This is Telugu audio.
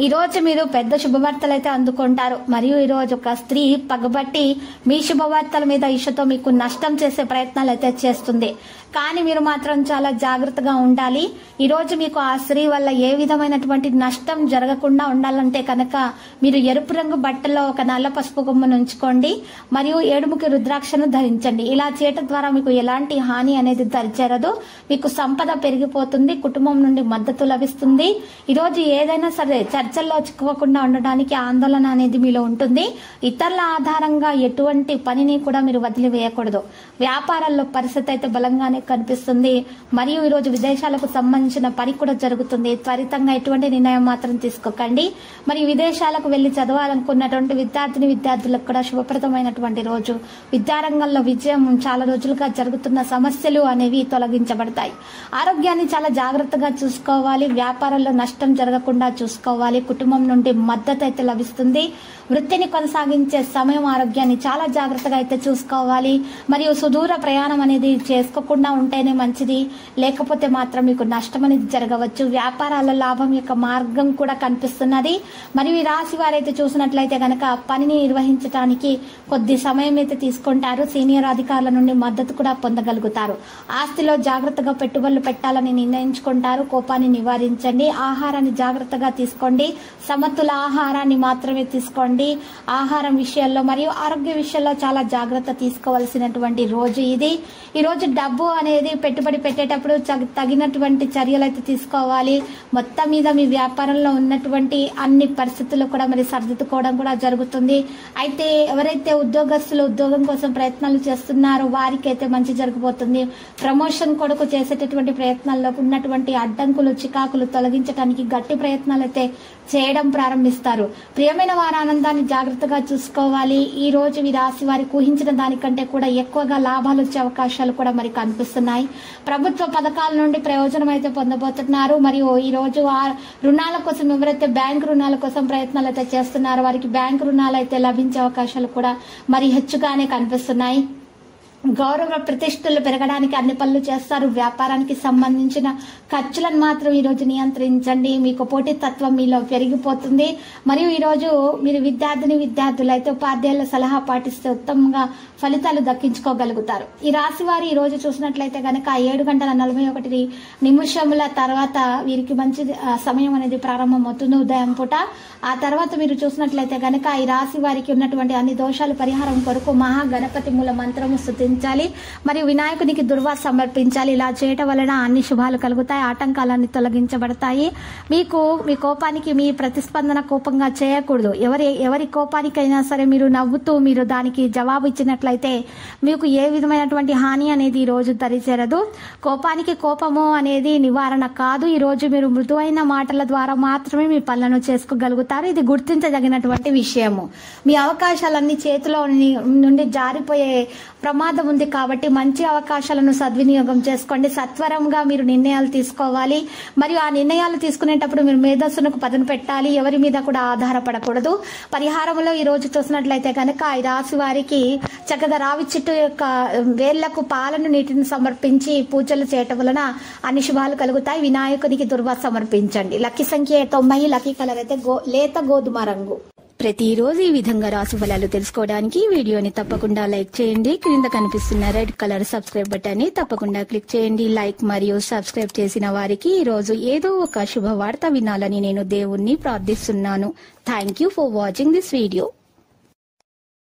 ఈ రోజు మీరు పెద్ద శుభవార్తలు అయితే అందుకుంటారు. మరియు ఈ రోజు ఒక స్త్రీ పగబట్టి మీ శుభవార్తల మీద ఇషతో మీకు నష్టం చేసే ప్రయత్నాలు అయితే చేస్తుంది. కానీ మీరు మాత్రం చాలా జాగ్రత్తగా ఉండాలి. ఈ రోజు మీకు ఆ స్త్రీ వల్ల ఏ విధమైనటువంటి నష్టం జరగకుండా ఉండాలంటే కనుక మీరు ఎరుపు రంగు బట్టలో ఒక నల్ల పసుపు కొమ్మను ఉంచుకోండి మరియు ఏడుముకి రుద్రాక్షను ధరించండి. ఇలా చేయటం ద్వారా మీకు ఎలాంటి హాని అనేది దరిచేరదు. మీకు సంపద పెరిగిపోతుంది కుటుంబం నుండి మద్దతు లభిస్తుంది. ఈ రోజు ఏదైనా సరే చర్చల్లో చిక్కుకోకుండా ఉండడానికి ఆందోళన అనేది మీలో ఉంటుంది. ఇతరుల ఆధారంగా ఎటువంటి పనిని కూడా మీరు వదిలివేయకూడదు. వ్యాపారాల్లో పరిస్థితి అయితే బలంగానే కనిపిస్తుంది. మరియు ఈ రోజు విదేశాలకు సంబంధించిన పని కూడా జరుగుతుంది. త్వరితంగా ఎటువంటి నిర్ణయం మాత్రం తీసుకోకండి. మరియు విదేశాలకు వెళ్ళి చదవాలనుకున్నటువంటి విద్యార్థిని విద్యార్థులకు కూడా శుభప్రదమైనటువంటి రోజు. విద్యారంగంలో విజయం చాలా రోజులుగా జరుగుతున్న సమస్యలు అనేవి తొలగించబడతాయి. ఆరోగ్యాన్ని చాలా జాగ్రత్తగా చూసుకోవాలి. వ్యాపారంలో నష్టం జరగకుండా చూసుకోవాలి. కుటుంబం నుండి మద్దతు అయితే లభిస్తుంది. వృత్తిని కొనసాగించే సమయం ఆరోగ్యాన్ని చాలా జాగ్రత్తగా అయితే చూసుకోవాలి. మరియు సుదూర ప్రయాణం అనేది చేసుకోకుండా ఉంటేనే మంచిది. లేకపోతే మాత్రం మీకు నష్టం అనేది జరగవచ్చు. వ్యాపారాల లాభం యొక్క మార్గం కూడా కనిపిస్తున్నది. మరియు ఈ రాశి వారైతే చూసినట్లయితే గనక పనిని నిర్వహించడానికి కొద్ది సమయం అయితే తీసుకుంటారు. సీనియర్ అధికారుల నుండి మద్దతు కూడా పొందగలుగుతారు. ఆస్తిలో జాగ్రత్తగా పెట్టుబడులు పెట్టాలని నిర్ణయించుకుంటారు. కోపాన్ని నివారించండి. ఆహారాన్ని జాగ్రత్తగా తీసుకోండి. సమతుల ఆహారాన్ని మాత్రమే తీసుకోండి. ఆహారం విషయాల్లో మరియు ఆరోగ్య విషయాల్లో చాలా జాగ్రత్త తీసుకోవాల్సినటువంటి రోజు ఇది. ఈ రోజు డబ్బు అనేది పెట్టుబడి పెట్టేటప్పుడు తగినటువంటి చర్యలు అయితే తీసుకోవాలి. మొత్తం మీద మీ వ్యాపారంలో ఉన్నటువంటి అన్ని పరిస్థితులు కూడా మరి సర్దుకోవడం కూడా జరుగుతుంది. అయితే ఎవరైతే ఉద్యోగస్తులు ఉద్యోగం కోసం ప్రయత్నాలు చేస్తున్నారో వారికి అయితే మంచి జరిగిపోతుంది ప్రమోషన్ కొరకు చేసేటటువంటి ప్రయత్నాల్లో ఉన్నటువంటి అడ్డంకులు చికాకులు తొలగించడానికి గట్టి ప్రయత్నాలు అయితే చేయడం ప్రారంభిస్తారు. ప్రియమైన వారి ఆనందాన్ని జాగ్రత్తగా చూసుకోవాలి. ఈ రోజు మీ రాశి వారికి ఊహించిన దానికంటే కూడా ఎక్కువగా లాభాలు వచ్చే అవకాశాలు కూడా మరి కనిపిస్తున్నాయి. ప్రభుత్వ పథకాల నుండి ప్రయోజనం అయితే పొందబోతున్నారు. మరియు ఈ రోజు ఆ రుణాల కోసం ఎవరైతే బ్యాంక్ రుణాల కోసం ప్రయత్నాలు అయితే చేస్తున్నారో వారికి బ్యాంక్ రుణాలు అయితే లభించే అవకాశాలు కూడా మరి హెచ్చుగానే కనిపిస్తున్నాయి. గౌరవ ప్రతిష్టలు పెరగడానికి అన్ని పనులు చేస్తారు. వ్యాపారానికి సంబంధించిన ఖర్చులను మాత్రం ఈరోజు నియంత్రించండి. మీకు పోటీతత్వం మీలో పెరిగిపోతుంది. మరియు ఈరోజు మీరు విద్యార్థిని విద్యార్థులు అయితే ఉపాధ్యాయుల సలహా పాటిస్తే ఉత్తమంగా ఫలితాలు దక్కించుకోగలుగుతారు. ఈ రాశి వారు ఈ రోజు చూసినట్లయితే కనుక ఏడు గంటల నలభై ఒకటి నిమిషముల తర్వాత వీరికి మంచి సమయం అనేది ప్రారంభమవుతుంది ఉదయం పూట. ఆ తర్వాత మీరు చూసినట్లయితే కనుక ఈ రాశి వారికి ఉన్నటువంటి అన్ని దోషాలు పరిహారం కొరకు మహాగణపతి మూల మంత్రము స్థుతించాలి మరియు వినాయకునికి దుర్వా సమర్పించాలి. ఇలా చేయటం వలన అన్ని శుభాలు కలుగుతాయి. ఆటంకాలన్నీ తొలగించబడతాయి. మీకు మీ కోపానికి మీ ప్రతిస్పందన కోపంగా చేయకూడదు. ఎవరి ఎవరి కోపానికైనా సరే మీరు నవ్వుతూ మీరు దానికి జవాబు ఇచ్చినట్లయితే మీకు ఏ విధమైనటువంటి హాని అనేది ఈ రోజు దరిచేరదు. కోపానికి కోపము అనేది నివారణ కాదు. ఈ రోజు మీరు మృదువైన మాటల ద్వారా మాత్రమే మీ పనులను చేసుకోగలుగుతారు. ఇది గుర్తించదగినటువంటి విషయము. మీ అవకాశాలన్నీ చేతిలో నుండి జారిపోయే ప్రమాదం ఉంది కాబట్టి మంచి అవకాశాలను సద్వినియోగం చేసుకోండి. సత్వరంగా మీరు నిర్ణయాలు తీసుకోవాలి. మరియు ఆ నిర్ణయాలు తీసుకునేటప్పుడు మీరు మేధస్సునకు పదును పెట్టాలి. ఎవరి మీద కూడా ఆధారపడకూడదు. పరిహారంలో ఈ రోజు చూసినట్లయితే కనుక ఈ రాశి వారికి చక్కగా రావి చెట్టు యొక్క వేళ్ళకు పాలను నీటిని సమర్పించి పూజలు చేయటం వలన అన్ని శుభాలు కలుగుతాయి. వినాయకునికి దుర్వా సమర్పించండి. లక్కీ సంఖ్య తొంభై లక్కీ కలర్ అయితే గో లేత గోధుమ రంగు. ప్రతిరోజు ఈ విధంగా రాశి ఫలాలు తెలుసుకోవడానికి వీడియోని తప్పకుండా లైక్ చేయండి. క్రింద కనిపిస్తున్న రెడ్ కలర్ సబ్స్క్రైబ్ బటన్ని తప్పకుండా క్లిక్ చేయండి. లైక్ మరియు సబ్స్క్రైబ్ చేసిన వారికి ఈ రోజు ఏదో ఒక శుభవార్త వినాలని నేను దేవుణ్ణి ప్రార్థిస్తున్నాను. Thank you for watching this video